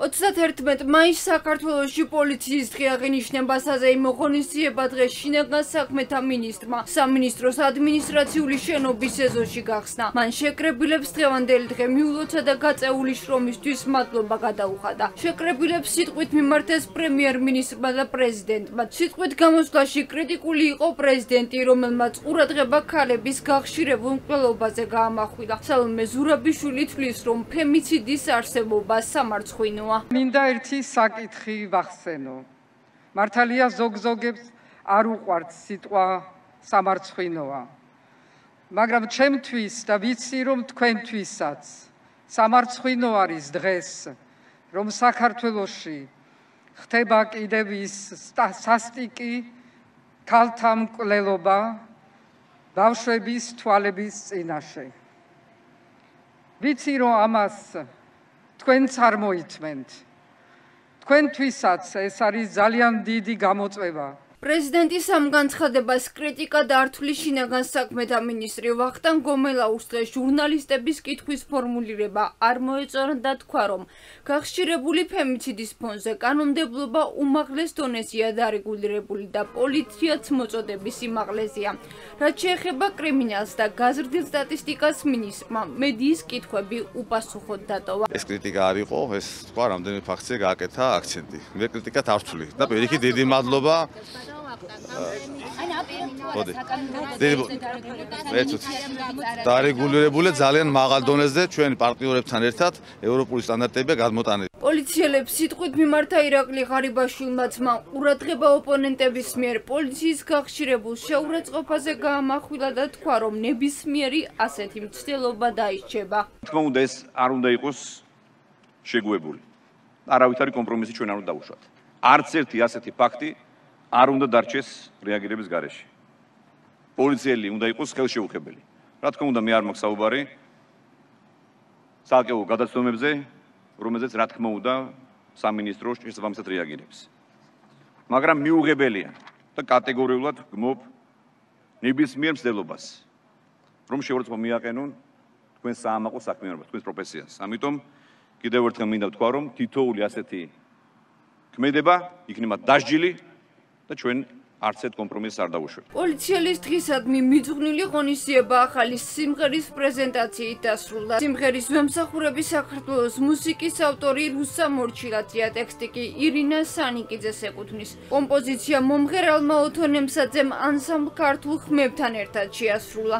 31 მაისს საქართველოსი პოლიციის დღე აღინიშნება საზეიმო ღონისძიება დღეს შინაგან საქმეთა მინისტრმა სამინისტროს ადმინისტრაციული შენობის ეზოში გახსნა. მან შეკრებილებს დღევანდელი დღე მიულოცა და გაწეული შრომისთვის მადლობა გადაუხადა. შეკრებილებს სიტყვით მიმართეს პრემიერ-მინისტრმა და პრეზიდენტმა. სიტყვით გამოსვლაში კრიტიკული იყო პრეზიდენტი, რომელმაც ყურადღება ქალების გახშირებულ მკვლელობაზე გაამახვილა. სალომე ზურაბიშვილი თვლის, რომ ფემიციდის არსებობა სამარცხვინოა. მოგწონვა. მინდა ერთი საკითხი ვახსენო. მართალია ზოგ-ზოგებს არ უყვართ სიტყვა სამარცხვინოა. მაგრამ ჩემთვის და ვიცი რომ თქვენთვისაც სამარცხვინო არის დღეს რომ საქართველოში ხდება კიდევ ის სასტიკი ქალთა მკვლელობა ბავშვების თვალების წინაშე. ვიცი რომ ამას თქვენც არ მოიწმენთ. თქვენთვისაც ეს არის ძალიან დიდი გამოწვევა. პრეზიდენტის ამ განცხადებას კრიტიკა დართვლის შინაგან საქმეთა მინისტრი ვახტანგ გომელაურს დღეს ჟურნალისტების კითხვის ფორმულირება არ მოეწონა და თქვა რომ გახშირებული ფემიციდის ფონზე კანონმდებლობა უმაღლეს დონეზეა დარეგულირებული და პოლიციაც მოწოდების იმაღლეზეა რაც შეეხება კრიმინალს და გაზრდილ სტატისტიკას მინისტრმა. მედიის კითხვები უპასუხოდ დატოვა. ეს კრიტიკა არ იყო ეს თქვა რამდენი ფაქციე გააკეთა აქცენტი. მე კრიტიკა დავთვლი და პირიქით დიდი მადლობა მოდი. ეცოთ. დარეგულირებული ძალიან მაღალ დონეზე ჩვენ პარტნიორებთან ერთად ევროპული სტანდარტებია გადმოტანილი. პოლიციელებს სიტყვით მიმართა ირაკლი ღარიბაშვილმაც მან ყურადღება ოპონენტების მიერ პოლიციის გახშირებულ შეურაცხყოფაზე გაამახვილა და თქვა რომ ნებისმიერი ასეთი მცდელობა დაიჭება. თქმა უნდა ეს არ უნდა იყოს შეგუებული. არავითარი კომპრომისი ჩვენ არ უნდა დავუშვათ. არც ერთი ასეთი ფაქტი არ უნდა დარჩეს რეაგირების გარეშე. პოლიციელი უნდა იყოს ხელშეუხებელი. რა თქმა უნდა, მე არ მაქვს საუბარი საკეო გადაცემებზე, რომელზეც რა თქმა უნდა სამინისტრო შესაბამისად რეაგირებს. მაგრამ მიუღებელია და კატეგორიულად გმობ ნებისმიერ მცდელობას, რომ შეურაცხყოფა მიაყენონ თქვენ საამაყო საქმიანობას, თქვენ პროფესიას. ამიტომ კიდევ ერთხელ მინდა ვთქვა, რომ თითოეული ასეთი ქმედება იქნება დასჯილი და ჩვენ არც ერთ კომპრომისს არ დავუშვებ. პოლიციელის დღისადმი მიძღვნილი ღონისძიება ახალი სიმღერის პრეზენტაციით დასრულდა. სიმღერის მომსახურების საქართველოს მუსიკის ავტორი რუსა მორჩილაძეა, ტექსტი კი ირინა სანიკიძეს ეკუთვნის. კომპოზიცია მომღერალმა ოთონემსაძემ ანსამბლ ქართულ ხმებთან ერთად შეასრულა.